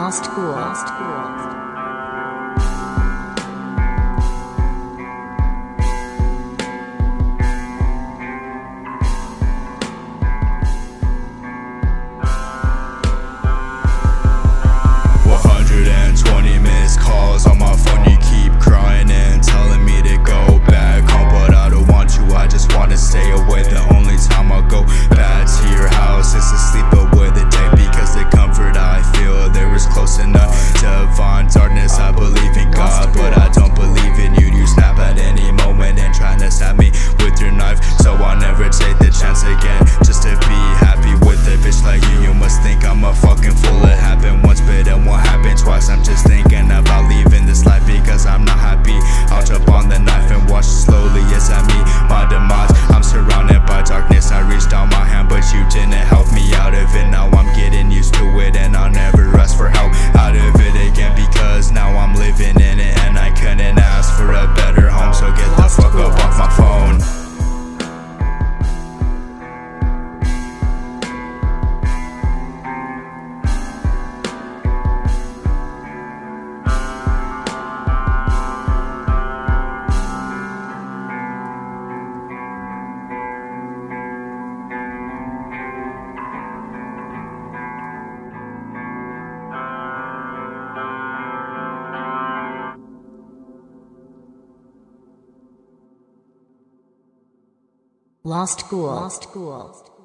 Lost Cool. Lost Cool. Lost Cool. Lost Cool.